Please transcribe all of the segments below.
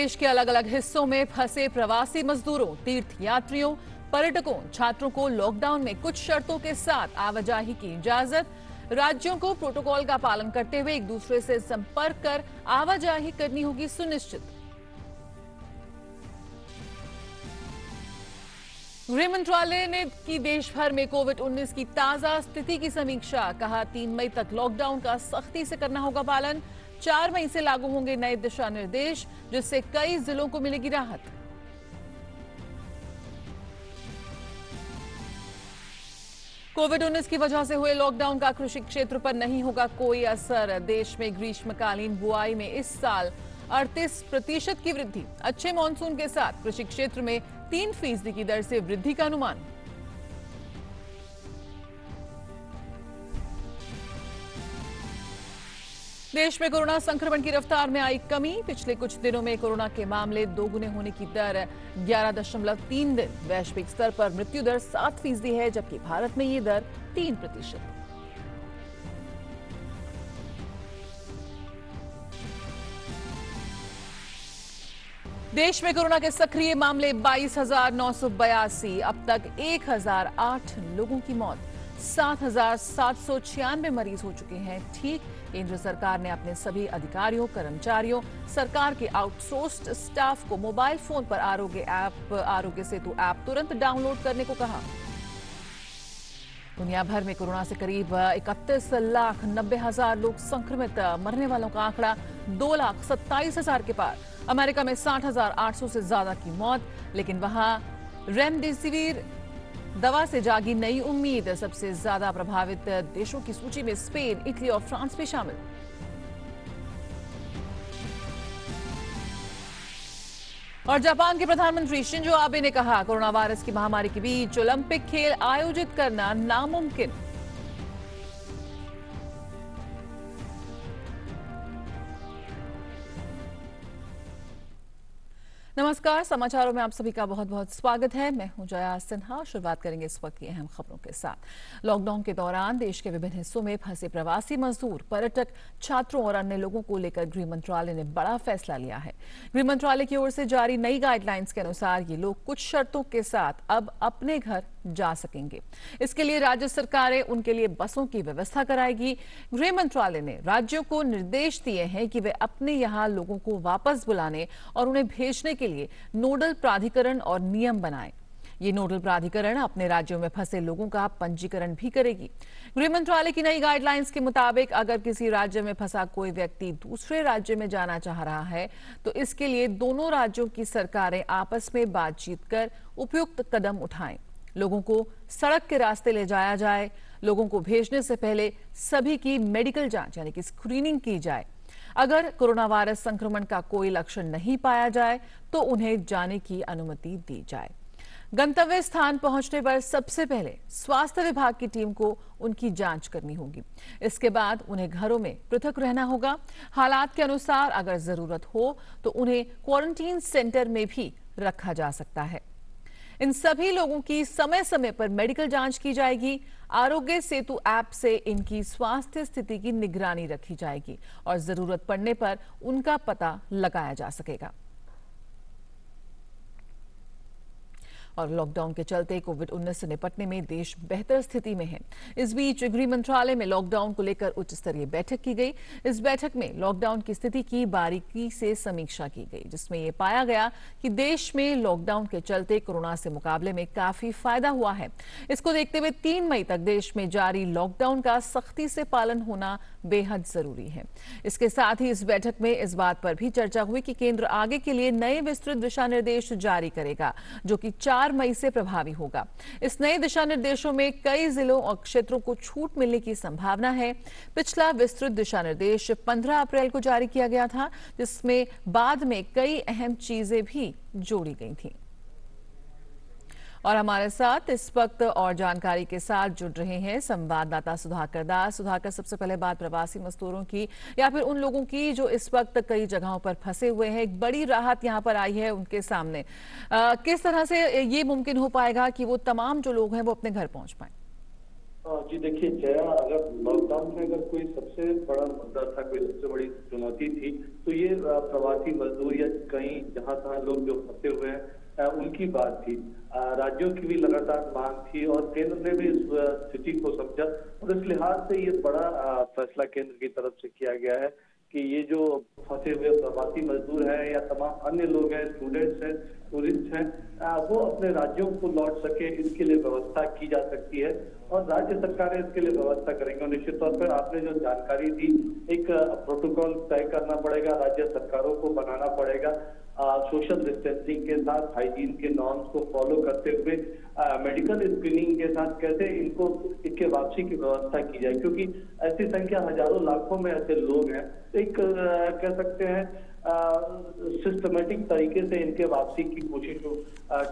देश के अलग अलग हिस्सों में फंसे प्रवासी मजदूरों तीर्थ यात्रियों पर्यटकों, छात्रों को लॉकडाउन में कुछ शर्तों के साथ आवाजाही की इजाज़त। राज्यों को प्रोटोकॉल का पालन करते हुए एक दूसरे से संपर्क कर आवाजाही करनी होगी सुनिश्चित। गृह मंत्रालय ने की देश भर में कोविड 19 की ताज़ा स्थिति की समीक्षा, कहा तीन मई तक लॉकडाउन का सख्ती से करना होगा पालन। चार मई से लागू होंगे नए दिशा निर्देश, जिससे कई जिलों को मिलेगी राहत। कोविड 19 की वजह से हुए लॉकडाउन का कृषि क्षेत्र पर नहीं होगा कोई असर। देश में ग्रीष्मकालीन बुआई में इस साल 38 प्रतिशत की वृद्धि। अच्छे मानसून के साथ कृषि क्षेत्र में तीन फ़ीसदी की दर से वृद्धि का अनुमान। देश में कोरोना संक्रमण की रफ्तार में आई कमी। पिछले कुछ दिनों में कोरोना के मामले दोगुने होने की दर ग्यारह दशमलव तीन दिन। वैश्विक स्तर पर मृत्यु दर सात फ़ीसदी है, जबकि भारत में ये दर तीन प्रतिशत। देश में कोरोना के सक्रिय मामले बाईस हज़ार नौ सौ बयासी, अब तक एक हज़ार आठ लोगों की मौत। सात हज़ार सात सौ छियानवे मरीज़ हो चुके हैं, ठीक केंद्र सरकार ने अपने सभी अधिकारियों, कर्मचारियों, सरकार के आउटसोर्स्ड स्टाफ को मोबाइल फ़ोन पर आरोग्य ऐप, आरोग्य सेतु ऐप तुरंत डाउनलोड करने को कहा। दुनिया भर में कोरोना से करीब इकतीस लाख नब्बे हज़ार लोग संक्रमित, मरने वालों का आंकड़ा दो लाख सत्ताईस हज़ार के पार। अमेरिका में साठ हज़ार आठ सौ से ज़्यादा की मौत, लेकिन वहाँ रेमडेसिविर दवा से जागी नई उम्मीद। सबसे ज़्यादा प्रभावित देशों की सूची में स्पेन, इटली और फ्रांस भी शामिल। और जापान के प्रधानमंत्री शिंजो आबे ने कहा, कोरोना वायरस की महामारी के बीच ओलंपिक खेल आयोजित करना नामुमकिन। नमस्कार, समाचारों में आप सभी का बहुत बहुत स्वागत है। मैं हूँ जया सिन्हा, शुरुआत करेंगे इस वक्त की अहम खबरों के साथ। लॉकडाउन के दौरान देश के विभिन्न हिस्सों में फंसे प्रवासी मजदूर, पर्यटक, छात्रों और अन्य लोगों को लेकर गृह मंत्रालय ने बड़ा फैसला लिया है। गृह मंत्रालय की ओर से जारी नई गाइडलाइंस के अनुसार ये लोग कुछ शर्तों के साथ अब अपने घर जा सकेंगे। इसके लिए राज्य सरकारें उनके लिए बसों की व्यवस्था कराएगी। गृह मंत्रालय ने राज्यों को निर्देश दिए हैं कि वे अपने यहाँ लोगों को वापस बुलाने और उन्हें भेजने के लिए नोडल प्राधिकरण और नियम बनाए। ये नोडल प्राधिकरण अपने राज्यों में फंसे लोगों का पंजीकरण भी करेगी। गृह मंत्रालय की नई गाइडलाइंस के मुताबिक अगर किसी राज्य में फंसा कोई व्यक्ति दूसरे राज्य में जाना चाह रहा है तो इसके लिए दोनों राज्यों की सरकारें आपस में बातचीत कर उपयुक्त कदम उठाएँ। लोगों को सड़क के रास्ते ले जाया जाए। लोगों को भेजने से पहले सभी की मेडिकल जाँच, यानी कि स्क्रीनिंग की जाए। अगर कोरोना वायरस संक्रमण का कोई लक्षण नहीं पाया जाए तो उन्हें जाने की अनुमति दी जाए। गंतव्य स्थान पहुँचने पर सबसे पहले स्वास्थ्य विभाग की टीम को उनकी जाँच करनी होगी। इसके बाद उन्हें घरों में पृथक रहना होगा। हालात के अनुसार अगर ज़रूरत हो तो उन्हें क्वारंटीन सेंटर में भी रखा जा सकता है। इन सभी लोगों की समय समय पर मेडिकल जाँच की जाएगी। आरोग्य सेतु ऐप से इनकी स्वास्थ्य स्थिति की निगरानी रखी जाएगी और ज़रूरत पड़ने पर उनका पता लगाया जा सकेगा। और लॉकडाउन के चलते कोविड 19 से निपटने में देश बेहतर स्थिति में है। इस बीच गृह मंत्रालय में लॉकडाउन को लेकर उच्च स्तरीय बैठक की गई। इस बैठक में लॉकडाउन की स्थिति की बारीकी से समीक्षा की गई, जिसमें यह पाया गया कि देश में लॉकडाउन के चलते कोरोना से मुकाबले में काफ़ी फ़ायदा हुआ है। इसको देखते हुए तीन मई तक देश में जारी लॉकडाउन का सख्ती से पालन होना बेहद ज़रूरी है। इसके साथ ही इस बैठक में इस बात पर भी चर्चा हुई कि केंद्र आगे के लिए नए विस्तृत दिशा निर्देश जारी करेगा, जो कि चार चार मई से प्रभावी होगा। इस नए दिशा निर्देशों में कई जिलों और क्षेत्रों को छूट मिलने की संभावना है। पिछला विस्तृत दिशा निर्देश 15 अप्रैल को जारी किया गया था, जिसमें बाद में कई अहम चीज़ें भी जोड़ी गई थी। और हमारे साथ इस वक्त और जानकारी के साथ जुड़ रहे हैं संवाददाता सुधाकर दास। सुधाकर सबसे पहले बात प्रवासी मजदूरों की या फिर उन लोगों की जो इस वक्त कई जगहों पर फंसे हुए हैं। एक बड़ी राहत यहाँ पर आई है उनके सामने। आ, किस तरह से ये मुमकिन हो पाएगा कि वो तमाम जो लोग हैं वो अपने घर पहुँच पाए? जी देखिए, जया, अगर लॉकडाउन में अगर कोई सबसे बड़ा मुद्दा था, कोई सबसे बड़ी चुनौती थी तो ये प्रवासी मजदूर या कहीं जहाँ तहां लोग जो फंसे हुए हैं उनकी बात थी। राज्यों की भी लगातार मांग थी और केंद्र ने भी इस स्थिति को समझा। और इस लिहाज से ये बड़ा फैसला केंद्र की तरफ़ से किया गया है कि ये जो फंसे हुए प्रवासी मजदूर हैं या तमाम अन्य लोग हैं, स्टूडेंट्स हैं टूरिस्ट हैं वो अपने राज्यों को लौट सके इसके लिए व्यवस्था की जा सकती है और राज्य सरकारें इसके लिए व्यवस्था करेंगे। और निश्चित तौर पर आपने जो जानकारी दी एक प्रोटोकॉल तय करना पड़ेगा राज्य सरकारों को बनाना पड़ेगा सोशल डिस्टेंसिंग के साथ हाइजीन के नॉर्म्स को फॉलो करते हुए मेडिकल स्क्रीनिंग के साथ कैसे इनको इनके वापसी की व्यवस्था की जाए। क्योंकि ऐसी संख्या हज़ारों लाखों में ऐसे लोग हैं एक आ, कह सकते हैं सिस्टमेटिक तरीके से इनके वापसी की कोशिश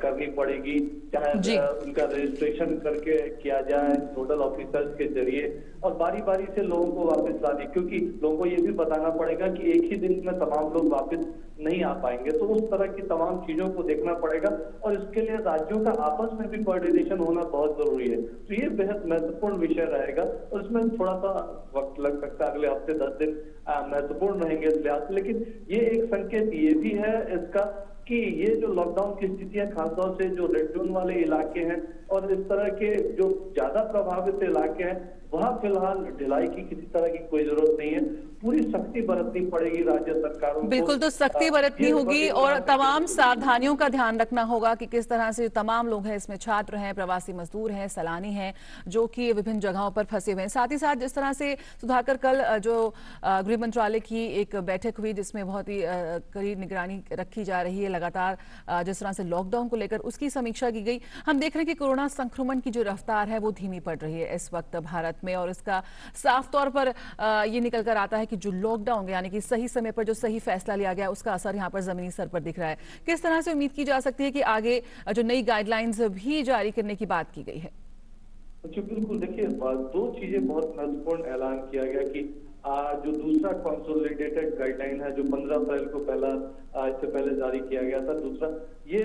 करनी पड़ेगी। चाहे उनका रजिस्ट्रेशन करके किया जाए नोडल ऑफिसर्स के ज़रिए और बारी बारी से लोगों को वापस लाने क्योंकि लोगों को ये भी बताना पड़ेगा कि एक ही दिन में तमाम लोग वापस नहीं आ पाएँगे। तो उस तरह की तमाम चीज़ों को देखना पड़ेगा और इसके लिए राज्यों का आपस में भी कोऑर्डिनेशन होना बहुत ज़रूरी है। तो ये बेहद महत्वपूर्ण विषय रहेगा और इसमें थोड़ा सा वक्त लग सकता है। अगले हफ़्ते दस दिन महत्वपूर्ण रहेंगे लेकिन ये एक संकेत ये भी है इसका कि ये जो लॉकडाउन की स्थितियाँ खासतौर से जो रेड जोन वाले इलाके हैं और इस तरह के जो ज़्यादा प्रभावित इलाके हैं वहाँ फ़िलहाल ढिलाई की किसी तरह की कोई ज़रूरत नहीं है। पूरी सख्ती बरतनी पड़ेगी राज्य सरकारों बिल्कुल तो सख्ती बरतनी होगी और तमाम सावधानियों का ध्यान रखना होगा कि किस तरह से तमाम लोग हैं इसमें छात्र हैं प्रवासी मजदूर हैं सैलानी हैं जो कि विभिन्न जगहों पर फंसे हुए हैं। साथ ही साथ जिस तरह से सुधाकर कल जो गृह मंत्रालय की एक बैठक हुई जिसमें बहुत ही कड़ी निगरानी रखी जा रही है लगातार जिस तरह से लॉकडाउन को लेकर उसकी समीक्षा की गई। हम देख रहे हैं कि कोरोना संक्रमण की जो रफ्तार है, वो धीमी पड़ रही है इस वक्त भारत में और इसका साफ़ तौर पर ये निकल कर आता है कि जो लॉकडाउन यानी कि सही समय पर जो सही फैसला लिया गया, उसका असर यहाँ पर जमीनी स्तर पर दिख रहा है। किस तरह से उम्मीद की जा सकती है कि आगे जो नई गाइडलाइंस भी जारी करने की बात की गई है? अच्छा बिल्कुल। देखिए दो चीज़ें बहुत महत्वपूर्ण ऐलान किया गया कि जो दूसरा कंसोलिडेटेड गाइडलाइन है, जो 15 अप्रैल को पहला इससे पहले जारी किया गया था, दूसरा, ये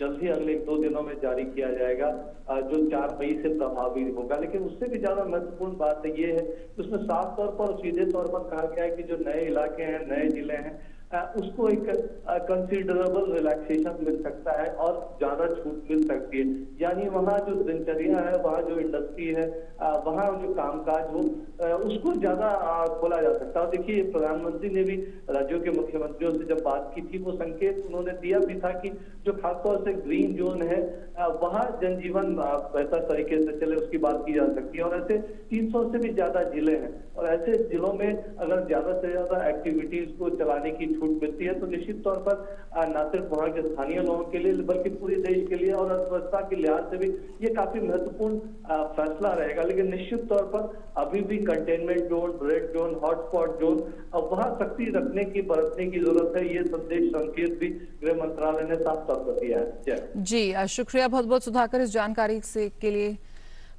जल्द ही अगले दो दिनों में जारी किया जाएगा जो चार मई से प्रभावी होगा। लेकिन उससे भी ज़्यादा महत्वपूर्ण बात ये है उसमें साफ़ तौर पर सीधे तौर पर कहा गया है कि जो नए इलाके हैं, नए ज़िले हैं उसको एक कंसिडरेबल रिलैक्सेशन मिल सकता है और ज़्यादा छूट मिल सकती है। यानी वहाँ जो दिनचर्या है, वहाँ जो इंडस्ट्री है वहाँ जो कामकाज हो उसको ज़्यादा खोला जा सकता है। देखिए, प्रधानमंत्री ने भी राज्यों के मुख्यमंत्रियों से जब बात की थी, वो संकेत उन्होंने दिया भी था कि जो खासतौर से ग्रीन जोन है वहाँ जनजीवन बेहतर तरीके से चले, उसकी बात की जा सकती है। और ऐसे 300 से भी ज़्यादा ज़िले हैं, और ऐसे जिलों में अगर ज़्यादा से ज़्यादा एक्टिविटीज़ को चलाने की छूट मिलती है तो निश्चित तौर पर न सिर्फ़ वहाँ के स्थानीय लोगों के लिए, बल्कि पूरे देश के लिए और अर्थव्यवस्था के लिहाज से भी ये काफ़ी महत्वपूर्ण फैसला रहेगा। लेकिन निश्चित तौर पर अभी भी containment zone red zone hotspot zone वहाँ सख्ती रखने की, बरतने की ज़रूरत है, ये संदेश संकेत भी गृह मंत्रालय ने साफ़ तौर पर दिया है। जी शुक्रिया बहुत बहुत सुधाकर इस जानकारी से के लिए।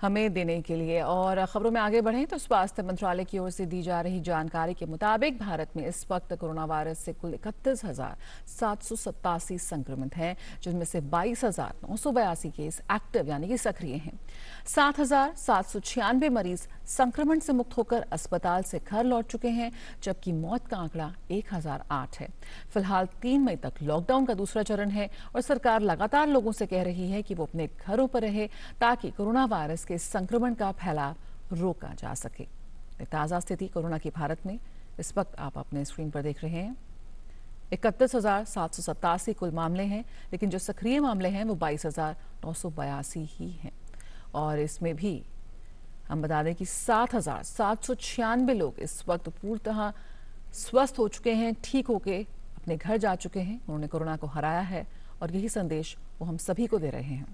हमें देने के लिए। और खबरों में आगे बढ़ें तो स्वास्थ्य मंत्रालय की ओर से दी जा रही जानकारी के मुताबिक भारत में इस वक्त कोरोना वायरस से कुल इकतीस हज़ार सात सौ सत्तासी संक्रमित हैं, जिनमें से बाईस हज़ार नौ सौ बयासी केस एक्टिव यानी कि सक्रिय हैं। सात हज़ार सात सौ छियानवे मरीज़ संक्रमण से मुक्त होकर अस्पताल से घर लौट चुके हैं, जबकि मौत का आंकड़ा एक हज़ार आठ है। फ़िलहाल तीन मई तक लॉकडाउन का दूसरा चरण है और सरकार लगातार लोगों से कह रही है कि वो अपने घरों पर रहे ताकि कोरोना वायरस के संक्रमण का फैलाव रोका जा सके। ताज़ा स्थिति कोरोना की भारत में। इस वक्त आप अपने स्क्रीन पर देख रहे हैं। इकतीस हज़ार सात सौ सत्तासी कुल मामले हैं, लेकिन जो सक्रिय मामले हैं वो बाईस हज़ार नौ सौ बयासी ही हैं। और इसमें भी हम बता दें कि सात हज़ार सात सौ छियानवे लोग इस वक्त पूर्णतः स्वस्थ हो चुके हैं, ठीक होके अपने घर जा चुके हैं। उन्होंने कोरोना को हराया है और यही संदेश वो हम सभी को दे रहे हैं।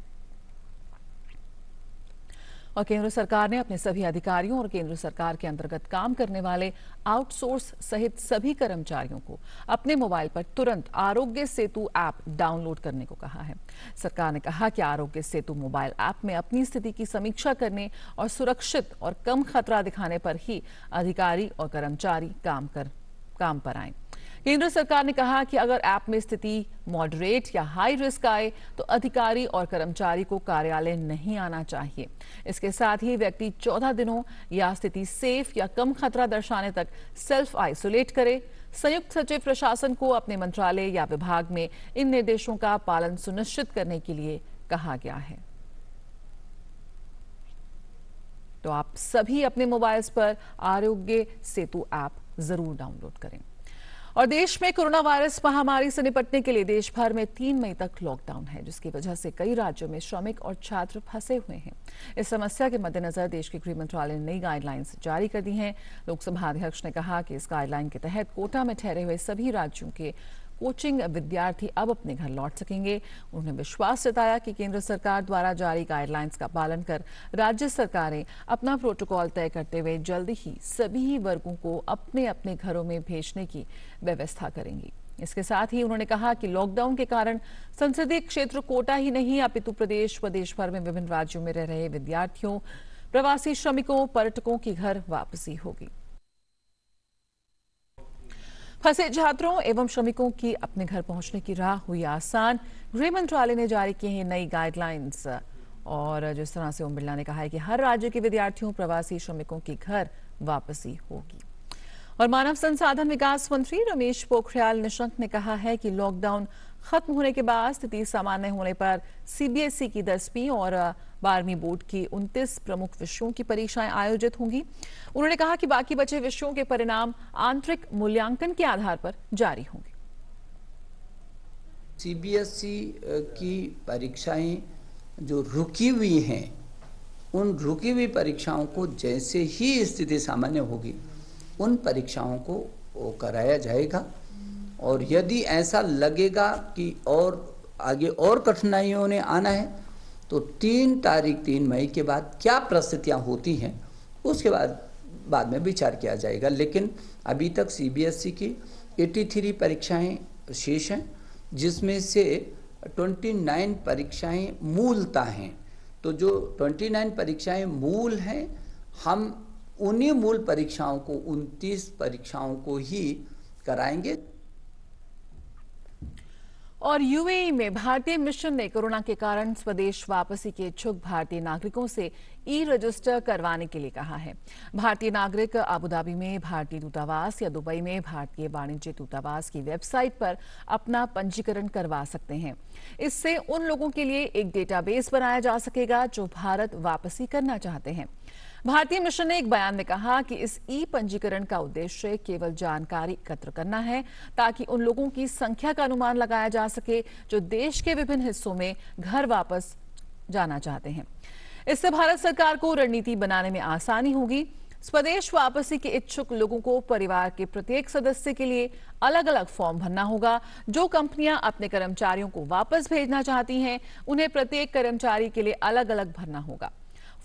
और केंद्र सरकार ने अपने सभी अधिकारियों और केंद्र सरकार के अंतर्गत काम करने वाले आउटसोर्स सहित सभी कर्मचारियों को अपने मोबाइल पर तुरंत आरोग्य सेतु ऐप डाउनलोड करने को कहा है। सरकार ने कहा कि आरोग्य सेतु मोबाइल ऐप में अपनी स्थिति की समीक्षा करने और सुरक्षित और कम खतरा दिखाने पर ही अधिकारी और कर्मचारी काम कर, काम पर आए। केंद्र सरकार ने कहा कि अगर ऐप में स्थिति मॉडरेट या हाई रिस्क आए तो अधिकारी और कर्मचारी को कार्यालय नहीं आना चाहिए। इसके साथ ही व्यक्ति 14 दिनों या स्थिति सेफ़ या कम खतरा दर्शाने तक सेल्फ आइसोलेट करे। संयुक्त सचिव प्रशासन को अपने मंत्रालय या विभाग में इन निर्देशों का पालन सुनिश्चित करने के लिए कहा गया है। तो आप सभी अपने मोबाइल्स पर आरोग्य सेतु ऐप ज़रूर डाउनलोड करें। और देश में कोरोना वायरस महामारी से निपटने के लिए देश भर में तीन मई तक लॉकडाउन है, जिसकी वजह से कई राज्यों में श्रमिक और छात्र फंसे हुए हैं। इस समस्या के मद्देनजर देश के गृह मंत्रालय ने नई गाइडलाइंस जारी कर दी हैं। लोकसभा अध्यक्ष ने कहा कि इस गाइडलाइन के तहत कोटा में ठहरे हुए सभी राज्यों के कोचिंग विद्यार्थी अब अपने घर लौट सकेंगे। उन्होंने विश्वास जताया कि केंद्र सरकार द्वारा जारी गाइडलाइंस का पालन कर राज्य सरकारें अपना प्रोटोकॉल तय करते हुए जल्द ही सभी वर्गों को अपने अपने घरों में भेजने की व्यवस्था करेंगी। इसके साथ ही उन्होंने कहा कि लॉकडाउन के कारण संसदीय क्षेत्र कोटा ही नहीं, अपितु प्रदेश व देश भर में विभिन्न राज्यों में रह रहे विद्यार्थियों, प्रवासी श्रमिकों, पर्यटकों की घर वापसी होगी। फंसे छात्रों एवं श्रमिकों की अपने घर पहुँचने की राह हुई आसान। गृह मंत्रालय ने जारी किए है नई गाइडलाइंस और जिस तरह से ओम बिरला ने कहा है कि हर राज्य के विद्यार्थियों, प्रवासी श्रमिकों की घर वापसी होगी। और मानव संसाधन विकास मंत्री रमेश पोखरियाल निशंक ने कहा है कि लॉकडाउन खत्म होने के बाद स्थिति सामान्य होने पर सीबीएसई की दसवीं और बारहवीं बोर्ड की 29 प्रमुख विषयों की परीक्षाएँ आयोजित होंगी। उन्होंने कहा कि बाकी बचे विषयों के परिणाम आंतरिक मूल्यांकन के आधार पर जारी होंगे। सीबीएसई की परीक्षाएँ जो रुकी हुई हैं, उन रुकी हुई परीक्षाओं को जैसे ही स्थिति सामान्य होगी, उन परीक्षाओं को कराया जाएगा। और यदि ऐसा लगेगा कि और आगे और कठिनाइयों ने आना है तो तीन तारीख, तीन मई के बाद क्या परिस्थितियाँ होती हैं, उसके बाद बाद में विचार किया जाएगा। लेकिन अभी तक सीबीएसई की 83 परीक्षाएँ शेष हैं, जिसमें से 29 परीक्षाएँ मूलता हैं। तो जो 29 परीक्षाएँ मूल हैं, हम उन्हीं मूल परीक्षाओं को 29 परीक्षाओं को ही कराएँगे। और यूएई में भारतीय मिशन ने कोरोना के कारण स्वदेश वापसी के इच्छुक भारतीय नागरिकों से ई रजिस्टर करवाने के लिए कहा है। भारतीय नागरिक अबुधाबी में भारतीय दूतावास या दुबई में भारतीय वाणिज्य दूतावास की वेबसाइट पर अपना पंजीकरण करवा सकते हैं। इससे उन लोगों के लिए एक डेटाबेस बनाया जा सकेगा जो भारत वापसी करना चाहते हैं। भारतीय मिशन ने एक बयान में कहा कि इस ई पंजीकरण का उद्देश्य केवल जानकारी एकत्र करना है, ताकि उन लोगों की संख्या का अनुमान लगाया जा सके जो देश के विभिन्न हिस्सों में घर वापस जाना चाहते हैं। इससे भारत सरकार को रणनीति बनाने में आसानी होगी। स्वदेश वापसी के इच्छुक लोगों को परिवार के प्रत्येक सदस्य के लिए अलग अलग फॉर्म भरना होगा। जो कंपनियाँ अपने कर्मचारियों को वापस भेजना चाहती हैं, उन्हें प्रत्येक कर्मचारी के लिए अलग अलग भरना होगा।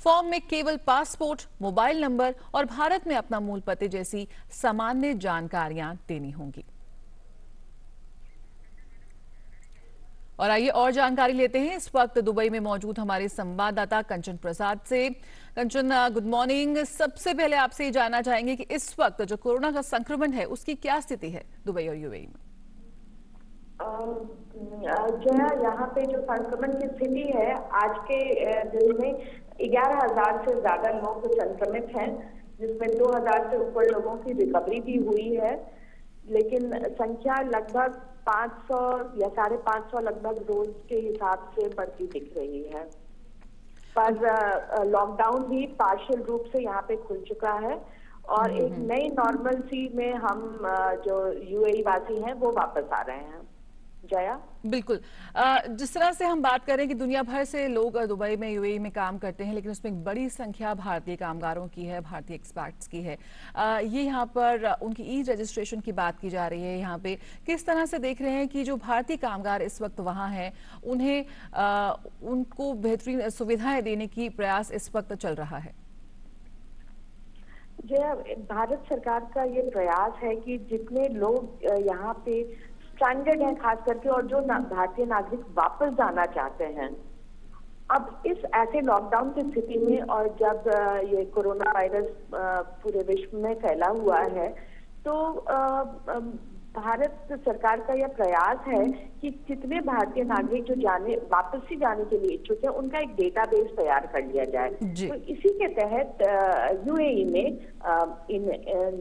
फॉर्म में केवल पासपोर्ट, मोबाइल नंबर और भारत में अपना मूल पते जैसी सामान्य जानकारियाँ देनी होंगी। और आइए और जानकारी लेते हैं। इस वक्त दुबई में मौजूद हमारे संवाददाता कंचन प्रसाद से। कंचन गुड मॉर्निंग सबसे पहले आपसे ये जानना चाहेंगे कि इस वक्त जो कोरोना का संक्रमण है, उसकी क्या स्थिति है दुबई और यूएई में? जया यहाँ पे जो संक्रमण की स्थिति है आज के दिन में ग्यारह हज़ार से ज़्यादा लोग संक्रमित हैं जिसमें दो हज़ार से ऊपर लोगों की रिकवरी भी हुई है। लेकिन संख्या लगभग 500 या साढ़े पाँच सौ लगभग रोज के हिसाब से बढ़ती दिख रही है। पर लॉकडाउन भी पार्शियल रूप से यहाँ पे खुल चुका है और एक नई नॉर्मल सी में हम जो यूएई वासी हैं वो वापस आ रहे हैं। जया? बिल्कुल। जिस तरह से हम बात करें कि दुनिया भर से लोग दुबई में यूएई में काम करते हैं लेकिन उसमें एक बड़ी संख्या भारतीय कामगारों की है भारतीय एक्सपर्ट्स की है। ये यहाँ पर उनकी ई रजिस्ट्रेशन की बात की जा रही है यहाँ पे। किस तरह से देख रहे हैं कि जो भारतीय कामगार इस वक्त वहाँ हैं उन्हें उनको बेहतरीन सुविधाएँ देने की प्रयास इस वक्त चल रहा है? जया भारत सरकार का ये प्रयास है कि जितने लोग यहाँ पे स्ट्रैंडेड है खास करके और जो ना, भारतीय नागरिक वापस जाना चाहते हैं। अब इस ऐसे लॉकडाउन की स्थिति में और जब ये कोरोना वायरस पूरे विश्व में फैला हुआ है तो भारत सरकार का यह प्रयास है कि जितने भारतीय नागरिक जो जाने वापसी जाने के लिए इच्छुक है उनका एक डेटाबेस तैयार कर लिया जाए। तो इसी के तहत यूएई में अ, इन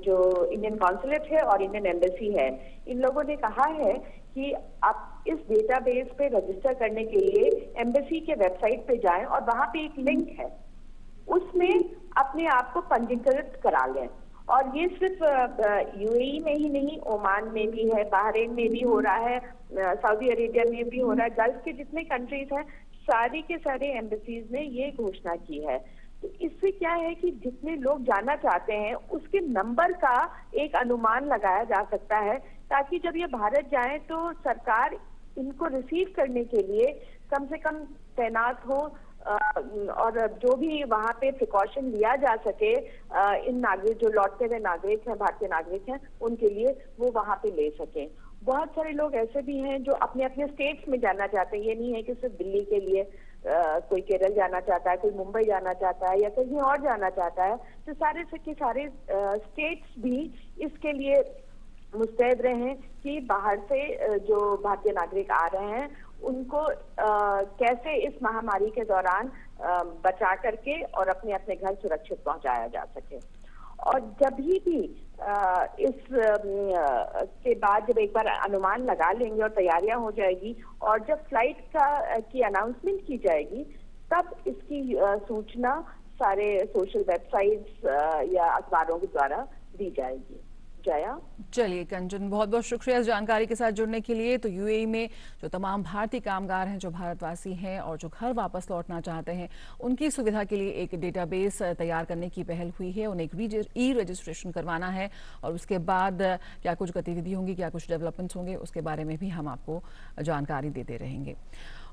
जो इंडियन कॉन्सुलेट है और इंडियन एम्बेसी है इन लोगों ने कहा है कि आप इस डेटाबेस पे रजिस्टर करने के लिए एम्बेसी के वेबसाइट पे जाएँ और वहाँ पे एक लिंक है। उसमें अपने आप को पंजीकृत करा लें। और ये सिर्फ़ यूएई में ही नहीं, ओमान में भी है, बहरेन में भी हो रहा है सऊदी अरेबिया में भी हो रहा है, गल्फ के जितने कंट्रीज़ हैं, सारी के सारे एम्बेसीज ने ये घोषणा की है। तो इससे क्या है कि जितने लोग जाना चाहते हैं, उसके नंबर का एक अनुमान लगाया जा सकता है, ताकि जब ये भारत जाए तो सरकार इनको रिसीव करने के लिए कम से कम तैनात हो और जो भी वहाँ पे प्रिकॉशन लिया जा सके इन नागरिक जो लौटते हुए नागरिक हैं भारतीय नागरिक हैं उनके लिए वो वहाँ पे ले सकें। बहुत सारे लोग ऐसे भी हैं जो अपने अपने स्टेट्स में जाना चाहते हैं। ये नहीं है कि सिर्फ़ दिल्ली के लिए अ, कोई केरल जाना चाहता है कोई मुंबई जाना चाहता है या कहीं और जाना चाहता है तो सारे से के सारे स्टेट्स भी इसके लिए मुस्तैद रहे हैं कि बाहर से जो भारतीय नागरिक आ रहे हैं उनको अ, कैसे इस महामारी के दौरान अ, बचा करके और अपने अपने घर सुरक्षित पहुँचाया जा सके। और जब ही भी अ, इस अ, के बाद जब एक बार अनुमान लगा लेंगे और तैयारियाँ हो जाएगी और जब फ़्लाइट का की अनाउंसमेंट की जाएगी तब इसकी अ, सूचना सारे सोशल वेबसाइट्स या अखबारों के द्वारा दी जाएगी। जया? चलिए कंचन बहुत बहुत शुक्रिया इस जानकारी के साथ जुड़ने के लिए। तो यूएई में जो तमाम भारतीय कामगार हैं, जो भारतवासी हैं और जो घर वापस लौटना चाहते हैं, उनकी सुविधा के लिए एक डेटाबेस तैयार करने की पहल हुई है। उन्हें एक ई रजिस्ट्रेशन करवाना है और उसके बाद क्या कुछ गतिविधि होंगी, क्या कुछ डेवलपमेंट्स होंगे, उसके बारे में भी हम आपको जानकारी देते रहेंगे।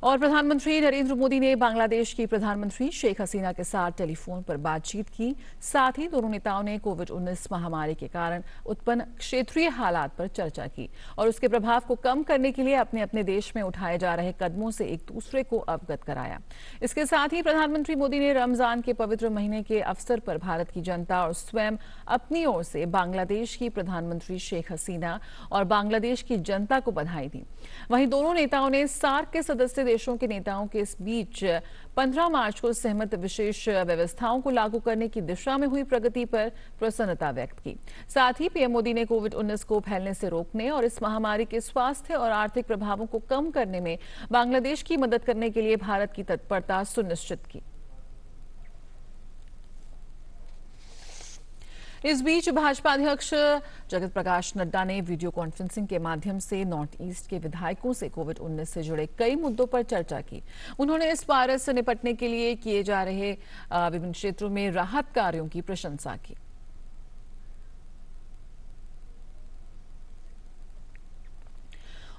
और प्रधानमंत्री नरेंद्र मोदी ने बांग्लादेश की प्रधानमंत्री शेख हसीना के साथ टेलीफोन पर बातचीत की। साथ ही दोनों नेताओं ने कोविड 19 महामारी के कारण उत्पन्न क्षेत्रीय हालात पर चर्चा की और उसके प्रभाव को कम करने के लिए अपने अपने देश में उठाए जा रहे कदमों से एक दूसरे को अवगत कराया। इसके साथ ही प्रधानमंत्री मोदी ने रमज़ान के पवित्र महीने के अवसर पर भारत की जनता और स्वयं अपनी ओर से बांग्लादेश की प्रधानमंत्री शेख हसीना और बांग्लादेश की जनता को बधाई दी। वहीं दोनों नेताओं ने सार्क के सदस्य देशों के नेताओं के इस बीच 15 मार्च को सहमत विशेष व्यवस्थाओं को लागू करने की दिशा में हुई प्रगति पर प्रसन्नता व्यक्त की। साथ ही पीएम मोदी ने कोविड 19 को फैलने से रोकने और इस महामारी के स्वास्थ्य और आर्थिक प्रभावों को कम करने में बांग्लादेश की मदद करने के लिए भारत की तत्परता सुनिश्चित की। इस बीच भाजपा अध्यक्ष जगत प्रकाश नड्डा ने वीडियो कॉन्फ्रेंसिंग के माध्यम से नॉर्थ ईस्ट के विधायकों से कोविड 19 से जुड़े कई मुद्दों पर चर्चा की। उन्होंने इस वायरस से निपटने के लिए किए जा रहे विभिन्न क्षेत्रों में राहत कार्यों की प्रशंसा की।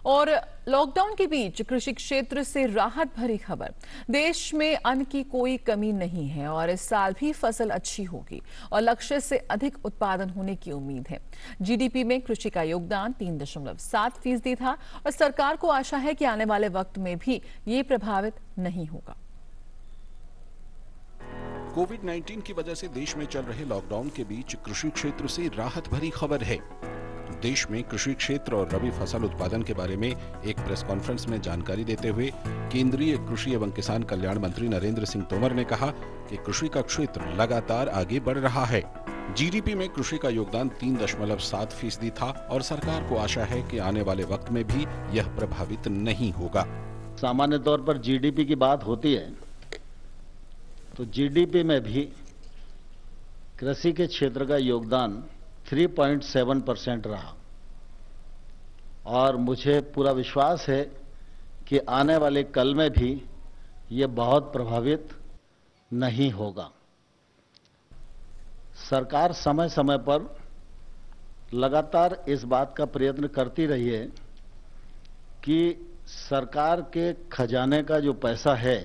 और लॉकडाउन के बीच कृषि क्षेत्र से राहत भरी खबर। देश में अन्न की कोई कमी नहीं है और इस साल भी फ़सल अच्छी होगी और लक्ष्य से अधिक उत्पादन होने की उम्मीद है। जीडीपी में कृषि का योगदान तीन दशमलव सात फ़ीसदी था और सरकार को आशा है कि आने वाले वक्त में भी ये प्रभावित नहीं होगा। कोविड 19 की वजह से देश में चल रहे लॉकडाउन के बीच कृषि क्षेत्र से राहत भरी खबर है। देश में कृषि क्षेत्र और रबी फ़सल उत्पादन के बारे में एक प्रेस कॉन्फ्रेंस में जानकारी देते हुए केंद्रीय कृषि एवं किसान कल्याण मंत्री नरेंद्र सिंह तोमर ने कहा कि कृषि का क्षेत्र लगातार आगे बढ़ रहा है। जीडीपी में कृषि का योगदान तीन दशमलव सात फ़ीसदी था और सरकार को आशा है कि आने वाले वक्त में भी यह प्रभावित नहीं होगा। सामान्य तौर पर जीडीपी की बात होती है तो जीडीपी में भी कृषि के क्षेत्र का योगदान 3.7 परसेंट रहा। और मुझे पूरा विश्वास है कि आने वाले कल में भी ये बहुत प्रभावित नहीं होगा। सरकार समय समय पर लगातार इस बात का प्रयत्न करती रही है कि सरकार के खजाने का जो पैसा है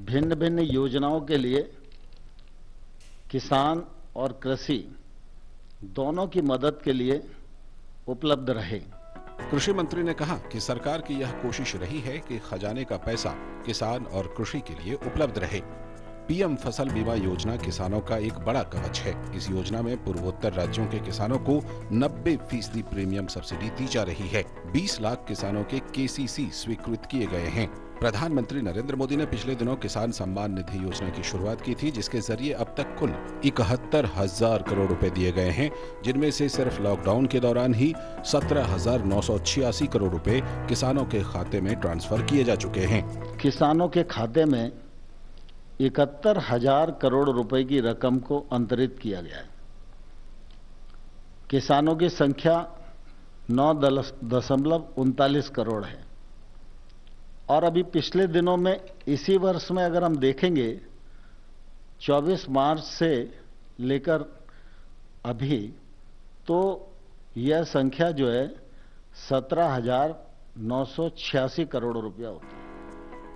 भिन्न भिन्न योजनाओं के लिए किसान और कृषि दोनों की मदद के लिए उपलब्ध रहे। कृषि मंत्री ने कहा कि सरकार की यह कोशिश रही है कि खजाने का पैसा किसान और कृषि के लिए उपलब्ध रहे। पीएम फ़सल बीमा योजना किसानों का एक बड़ा कवच है। इस योजना में पूर्वोत्तर राज्यों के किसानों को 90 फ़ीसदी प्रीमियम सब्सिडी दी जा रही है। 20 लाख किसानों के केसीसी स्वीकृत किए गए हैं। प्रधानमंत्री नरेंद्र मोदी ने पिछले दिनों किसान सम्मान निधि योजना की शुरुआत की थी, जिसके ज़रिए अब तक कुल इकहत्तर हज़ार करोड़ रुपए दिए गए हैं, जिनमें से सिर्फ़ लॉकडाउन के दौरान ही सत्रह हज़ार नौ सौ छियासी करोड़ रुपए किसानों के खाते में ट्रांसफ़र किए जा चुके हैं। किसानों के खाते में इकहत्तर हज़ार करोड़ रुपए की रकम को अंतरित किया गया है। किसानों की संख्या नौ दशमलव उनतालीस करोड़ है। और अभी पिछले दिनों में इसी वर्ष में अगर हम देखेंगे 24 मार्च से लेकर अभी तो यह संख्या जो है सत्रह हज़ार नौ सौ छियासी करोड़ रुपया होती है।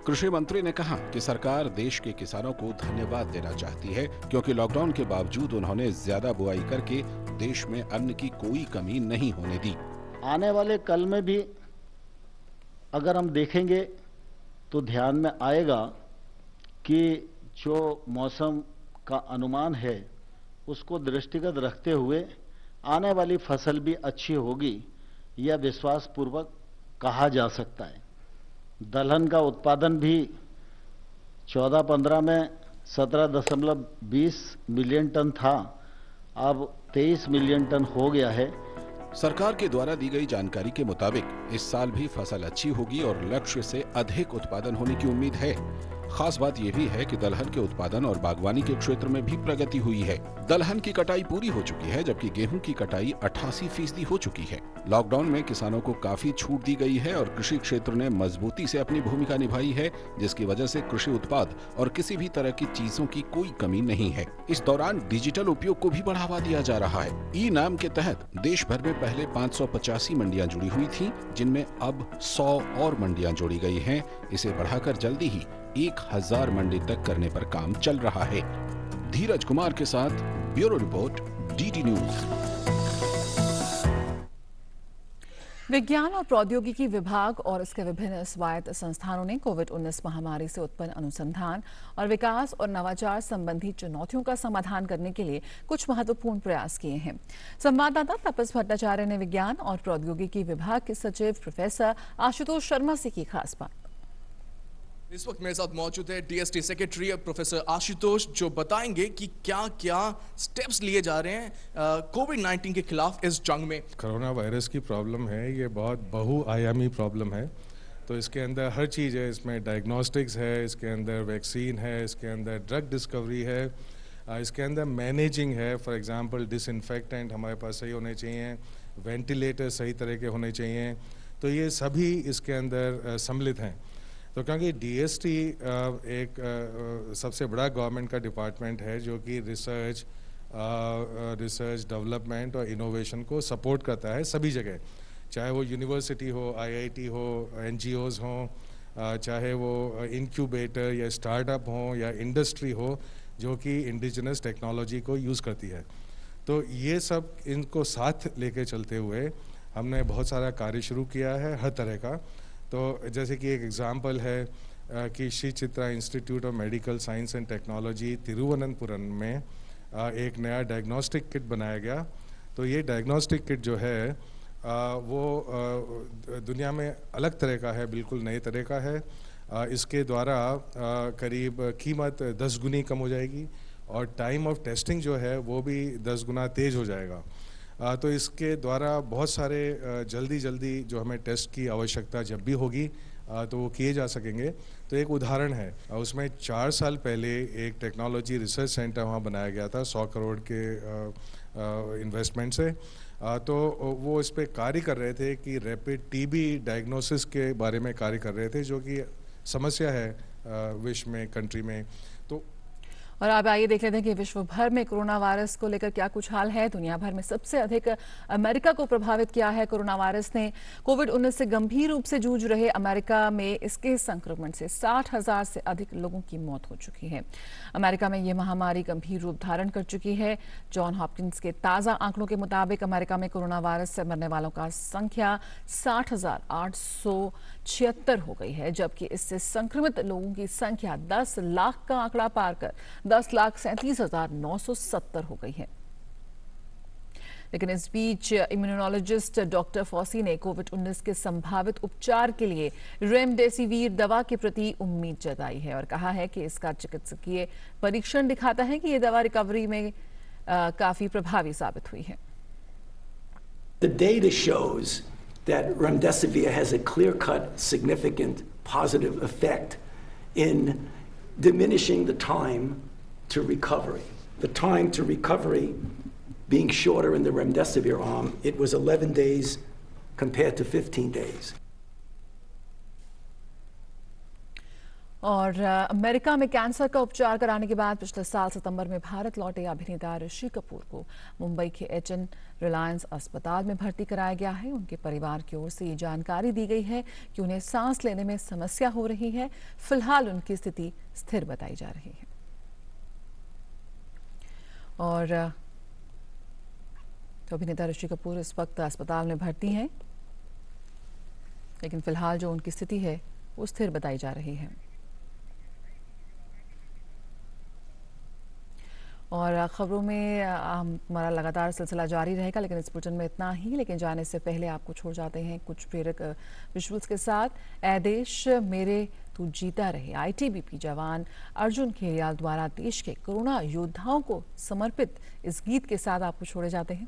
कृषि मंत्री ने कहा कि सरकार देश के किसानों को धन्यवाद देना चाहती है क्योंकि लॉकडाउन के बावजूद उन्होंने ज़्यादा बुआई करके देश में अन्न की कोई कमी नहीं होने दी। आने वाले कल में भी अगर हम देखेंगे तो ध्यान में आएगा कि जो मौसम का अनुमान है, उसको दृष्टिगत रखते हुए आने वाली फ़सल भी अच्छी होगी, यह विश्वास पूर्वक कहा जा सकता है। दलहन का उत्पादन भी 14-15 में 17.20 मिलियन टन था, अब 23 मिलियन टन हो गया है। सरकार के द्वारा दी गई जानकारी के मुताबिक इस साल भी फ़सल अच्छी होगी और लक्ष्य से अधिक उत्पादन होने की उम्मीद है। खास बात यह भी है कि दलहन के उत्पादन और बागवानी के क्षेत्र में भी प्रगति हुई है। दलहन की कटाई पूरी हो चुकी है, जबकि गेहूँ की कटाई अट्ठासी फ़ीसदी हो चुकी है। लॉकडाउन में किसानों को काफ़ी छूट दी गई है और कृषि क्षेत्र ने मजबूती से अपनी भूमिका निभाई है, जिसकी वजह से कृषि उत्पाद और किसी भी तरह की चीज़ों की कोई कमी नहीं है। इस दौरान डिजिटल उपयोग को भी बढ़ावा दिया जा रहा है। ई नाम के तहत देश भर में पहले पाँच मंडियाँ जुड़ी हुई थी, जिनमें अब सौ और मंडियाँ जोड़ी गई है। इसे बढ़ाकर जल्दी ही एक हज़ार मंडी तक करने पर काम चल रहा है। धीरज कुमार के साथ ब्यूरो रिपोर्ट डीडी न्यूज़। विज्ञान और प्रौद्योगिकी विभाग और इसके विभिन्न स्वायत्त संस्थानों ने कोविड 19 महामारी से उत्पन्न अनुसंधान और विकास और नवाचार संबंधी चुनौतियों का समाधान करने के लिए कुछ महत्वपूर्ण प्रयास किए हैं। संवाददाता तपस भट्टाचार्य ने विज्ञान और प्रौद्योगिकी विभाग के सचिव प्रोफेसर आशुतोष शर्मा से की खास बात। इस वक्त मेरे साथ मौजूद है डीएसटी सेक्रेटरी प्रोफेसर आशुतोष, जो बताएँगे कि क्या क्या स्टेप्स लिए जा रहे हैं कोविड 19 के खिलाफ इस जंग में। कोरोना वायरस की प्रॉब्लम है, ये बहुत बहुआयामी प्रॉब्लम है। तो इसके अंदर हर चीज़ है, इसमें डायग्नोस्टिक्स है, इसके अंदर वैक्सीन है, इसके अंदर ड्रग डिस्कवरी है इसके अंदर मैनेजिंग है। फॉर एग्जांपल डिसइनफेक्टेंट हमारे पास सही होने चाहिए वेंटिलेटर सही तरह के होने चाहिए। तो ये सभी इसके अंदर सम्मिलित हैं। तो क्योंकि डीएसटी एक सबसे बड़ा गवर्नमेंट का डिपार्टमेंट है जो कि रिसर्च रिसर्च डेवलपमेंट और इनोवेशन को सपोर्ट करता है सभी जगह। चाहे वो यूनिवर्सिटी हो आईआईटी हो एनजीओज हों चाहे वो इंक्यूबेटर या स्टार्टअप हो या इंडस्ट्री हो, जो कि इंडिजिनस टेक्नोलॉजी को यूज़ करती है। तो ये सब इनको साथ लेके चलते हुए हमने बहुत सारा कार्य शुरू किया है हर तरह का। तो जैसे कि एक एग्ज़ाम्पल है कि Shri Chitra institute of medical science and technology Thiruvananthapuram में एक नया डायग्नोस्टिक किट बनाया गया। तो ये डायग्नोस्टिक किट जो है वो दुनिया में अलग तरह का है, बिल्कुल नए तरह का है। इसके द्वारा करीब कीमत दस गुनी कम हो जाएगी और टाइम ऑफ़ टेस्टिंग जो है, वो भी दस गुना तेज़ हो जाएगा। तो इसके द्वारा बहुत सारे जल्दी जल्दी जो हमें टेस्ट की आवश्यकता जब भी होगी तो वो किए जा सकेंगे। तो एक उदाहरण है उसमें चार साल पहले एक टेक्नोलॉजी रिसर्च सेंटर वहाँ बनाया गया था, सौ करोड़ के इन्वेस्टमेंट से। तो वो इस पर कार्य कर रहे थे कि रैपिड टीबी डायग्नोसिस के बारे में कार्य कर रहे थे, जो कि समस्या है विश्व में कंट्री में। और अब आइए देख लेते हैं कि विश्व भर में कोरोना वायरस को लेकर क्या कुछ हाल है। दुनिया भर में सबसे अधिक अमेरिका को प्रभावित किया है कोरोना वायरस ने। कोविड 19 से गंभीर रूप से जूझ रहे अमेरिका में इसके संक्रमण से साठ हज़ार से अधिक लोगों की मौत हो चुकी है। अमेरिका में यह महामारी गंभीर रूप धारण कर चुकी है। जॉन हॉपकिंस के ताज़ा आंकड़ों के मुताबिक अमेरिका में कोरोना वायरस से मरने वालों का संख्या साठ हो गई है, जबकि इससे संक्रमित लोगों की संख्या दस लाख का आंकड़ा पार कर दस लाख सैंतीस हज़ार नौ सौ सत्तर हो गई है। लेकिन इस बीच इम्यूनोलॉजिस्ट डॉक्टर फॉसी ने कोविड 19 के संभावित उपचार के लिए रेमडेसिविर दवा के प्रति उम्मीद जताई है और कहा है कि इसका चिकित्सकीय परीक्षण दिखाता है कि यह दवा रिकवरी में आ, काफ़ी प्रभावी साबित हुई है। The data shows that remdesivir has a clear-cut, significant positive effect in diminishing the time to recovery. The time to recovery being shorter in the remdesivir arm, it was 11 days compared to 15 days. और America में cancer का उपचार कराने के बाद पिछले साल सितंबर में भारत लौटे अभिनेता ऋषि कपूर को मुंबई के एच एन रिलायंस अस्पताल में भर्ती कराया गया है उनके परिवार की ओर से ये जानकारी दी गई है कि उन्हें सांस लेने में समस्या हो रही है फ़िलहाल उनकी स्थिति स्थिर बताई जा रही है और तो अभिनेता ऋषि कपूर इस वक्त अस्पताल में भर्ती हैं। लेकिन फ़िलहाल जो उनकी स्थिति है, वो स्थिर बताई जा रही है। और खबरों में हमारा लगातार सिलसिला जारी रहेगा, लेकिन इस बुलेटिन में इतना ही। लेकिन जाने से पहले आपको छोड़ जाते हैं कुछ प्रेरक विजुअल्स के साथ। ए देश मेरे, तू जीता रहे। आईटीबीपी जवान अर्जुन खेरियाल द्वारा देश के कोरोना योद्धाओं को समर्पित इस गीत के साथ आपको छोड़े जाते हैं।